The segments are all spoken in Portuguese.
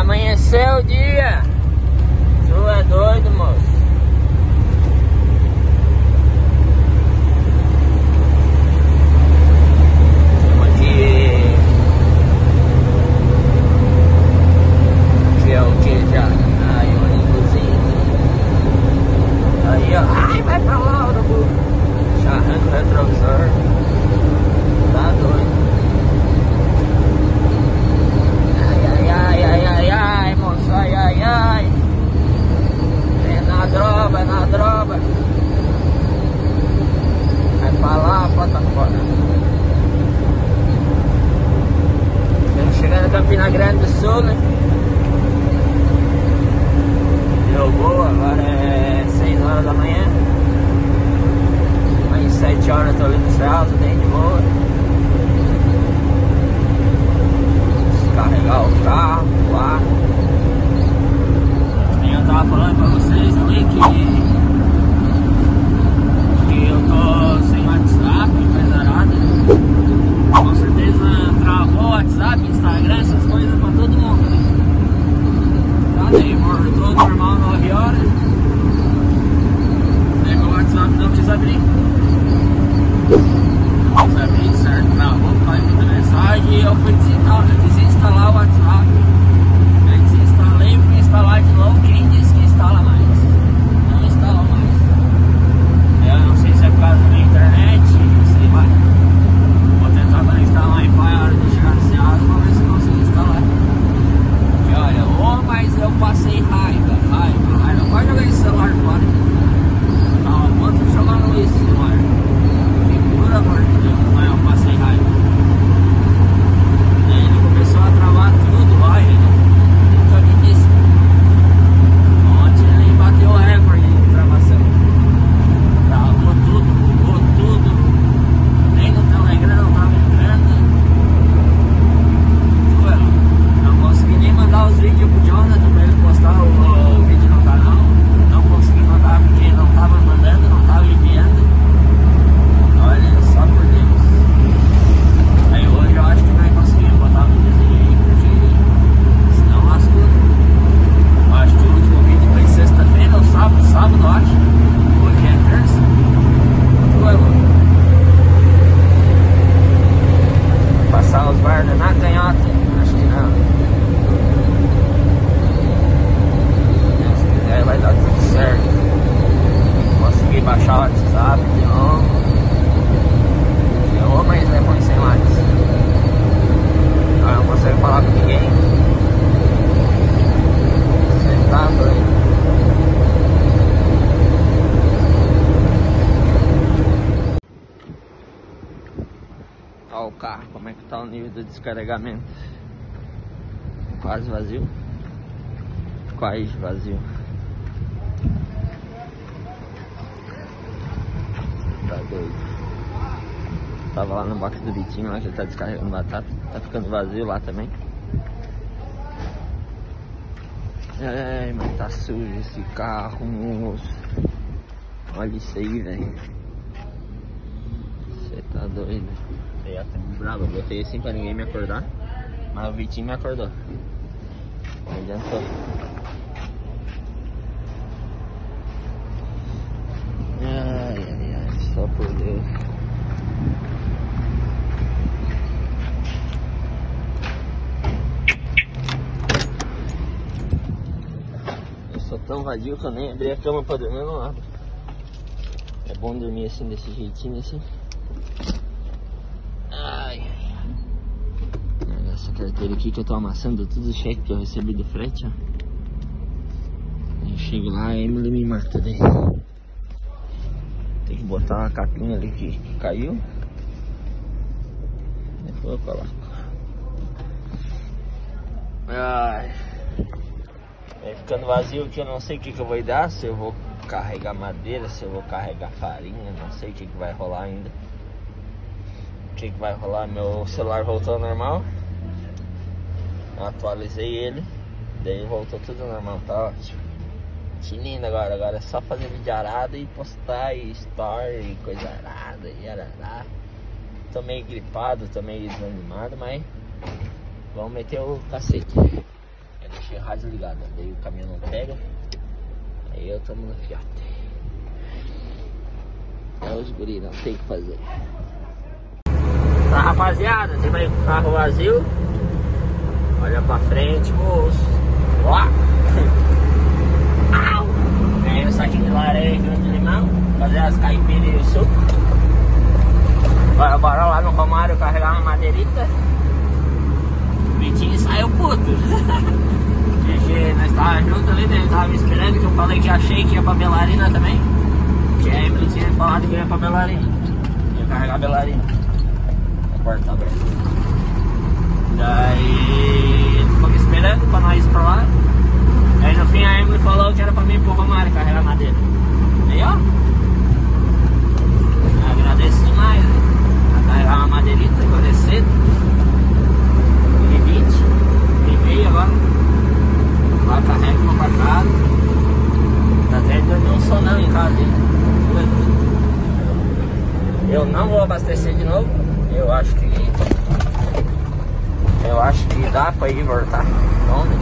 amanheceu o dia. Tu é doido, moço. Baixar o WhatsApp de novo. Eu mas é ruim sem WhatsApp. Eu não consigo falar com ninguém. Você tá doido. Olha o carro, como é que tá o nível do descarregamento. Quase vazio. Quase vazio. Tá doido. Tava lá no box do Vitinho, lá que ele tá descarregando batata. Tá ficando vazio lá também. Ai, mas tá sujo esse carro, moço. Olha isso aí, velho. Você tá doido. Eu ia até bravo, eu botei assim pra ninguém me acordar. Mas o Vitinho me acordou. Não adiantou. Ai, ai, ai, só por Deus. Eu sou tão vadio que eu nem abri a cama pra dormir, eu não abro. É bom dormir assim, desse jeitinho assim. Ai, ai. Essa carteira aqui que eu tô amassando, tudo cheque que eu recebi do frete, ó. Eu chego lá, a Emily me mata daí. Tem que botar uma capinha ali que, que caiu. Depois eu coloco. Ai. Vai ficando vazio que eu não sei o que, que eu vou dar, se eu vou carregar madeira, se eu vou carregar farinha, não sei o que, que vai rolar ainda. O que, que vai rolar? Meu celular voltou ao normal. Atualizei ele. Daí voltou tudo normal, tá ótimo. Que lindo agora, agora é só fazer vídeo arado e postar e story e coisa arada e arará. Tô meio gripado, tô meio desanimado, mas vamos meter o cacete. Eu deixei a rádio ligada, daí o caminhão não pega. Aí eu tomo no fiote. É os guri, não tem o que fazer. Tá rapaziada, vai com o carro vazio. Olha pra frente, moço. Ó! Au! Ganhei um saquinho de laranja de limão. Fazer as caipiras e o suco. Bora, bora lá no Romário carregar uma madeirita. Vitinho saiu puto. GG, nós tava junto ali, né? Ele tava me esperando que eu falei que achei que ia pra Belarina também. Que a Emily tinha falado que ia pra Belarina. Ia carregar a Belarina. A porta tá aberta. Daí ele ficou me esperando pra nós ir pra lá. Aí no fim a Emily falou que era pra mim ir pro Romário carregar madeira. Aí ó. Agradeço demais, né? Carregar uma madeirita, agora é cedo. 1h20, 1h30 agora. Lá carrega uma pra casa. Tá até dormir um sonão em casa. hein? Eu não vou abastecer de novo. Eu acho que. Eu acho que dá pra ir voltar. Vamos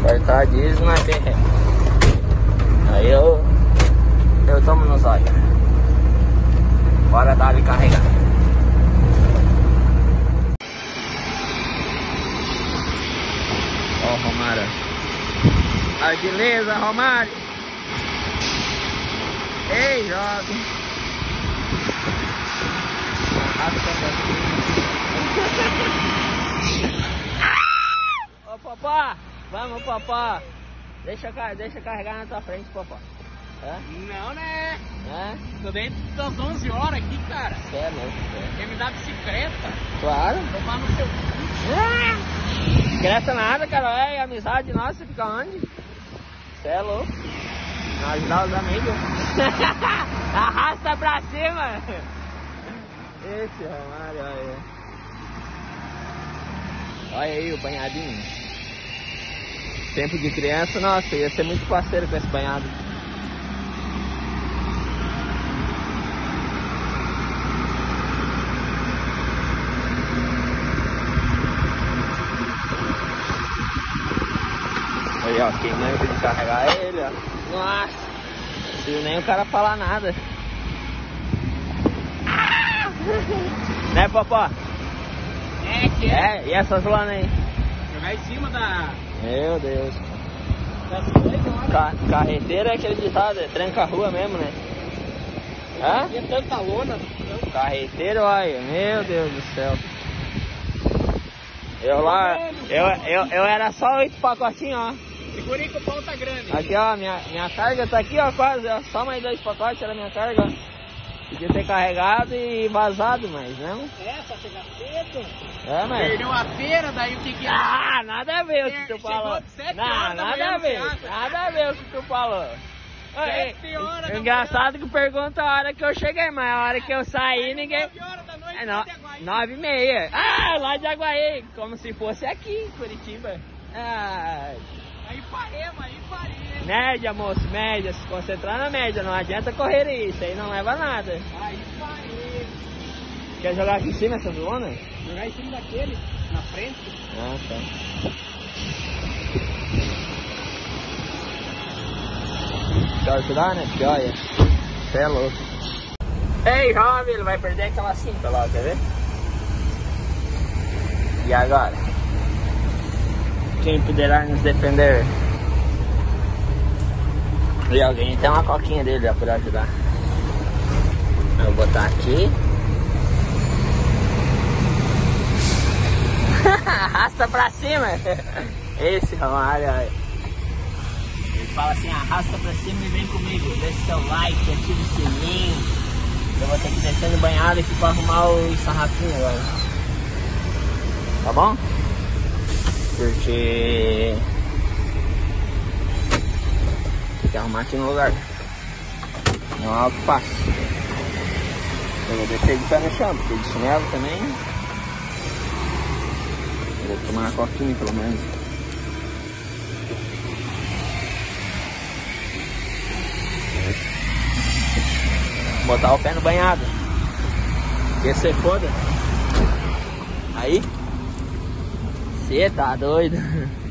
Voltar diz não é reto. Aí eu. Eu tomo nos olhos. Bora dar e carregar. Ó, oh, Romário. A beleza, Romário. Ei, jovem. Ô, papá. Vamos, papá. Deixa, deixa carregar na tua frente, papá. É? Não, né? É? Tô dentro das 11 horas aqui, cara. Você é louco, é. Quer me dar bicicleta? Claro. Tomar no seu Ah! Cresce nada, cara. É, amizade nossa fica onde? Você é louco. Não ajudar os amigos. Arrasta pra cima. Esse Romário, olha aí. Olha aí o banhadinho. Tempo de criança, nossa, ia ser muito parceiro com esse banhado. Aí, ó, quem lembra de carregar ele, ó. Nossa, não viu nem o cara falar nada. Ah! né, Popó? É, que é. É, e essas lonas aí? Jogar em cima da... Meu Deus. Ca carreteira é aquele ditado, é tranca a rua mesmo, né? Hã? Tinha tanta lona. Carreteiro, olha, meu Deus do céu. Eu lá, eu, eu, eu era só oito pacotinhos, ó. Segurei com ponta grande. Aqui, ó, minha, minha carga tá aqui, ó, quase, ó. Só mais dois pacotes era minha carga, ó. Podia ter carregado e vazado, mas não. É, pra chegar cedo. É, mas... Perdeu a feira, daí o que que... Ah, nada a ver o que tu falou. Não, horas da nada a ver. Nada a ver o que tu falou. Sete horas da Engraçado que pergunta a hora que eu cheguei, mas a hora que eu saí, ninguém. É no... nove e meia. Ah, lá de Aguaí. Como se fosse aqui, Curitiba. Ah, Aí paremos, aí paremos. média, moço, média. Se concentrar na média. Não adianta correr isso. Aí não leva nada. Aí paremos. Quer jogar aqui em cima essa zona? Jogar em cima daquele, na frente. Ah, tá. Quer ajudar, né? Porque olha, você é louco. Ei, jovem, ele vai perder aquela cinta lá, quer ver? E agora? Quem poderá nos defender? E alguém tem uma coquinha dele já pra ajudar. Eu vou botar aqui. Arrasta pra cima. Esse Romário, olha. Ele fala assim, arrasta pra cima e vem comigo. Deixa seu like, ativa o sininho. Eu vou ter que descer no banhado aqui pra arrumar o sarrafinho agora. Tá bom? Porque... Tem que arrumar aqui no lugar. Não é algo fácil. Eu vou descer de pé no chão, porque de chinelo também. Eu vou tomar uma coquinha pelo menos. Botar o pé no banhado. Que você foda. Aí. Você tá doido.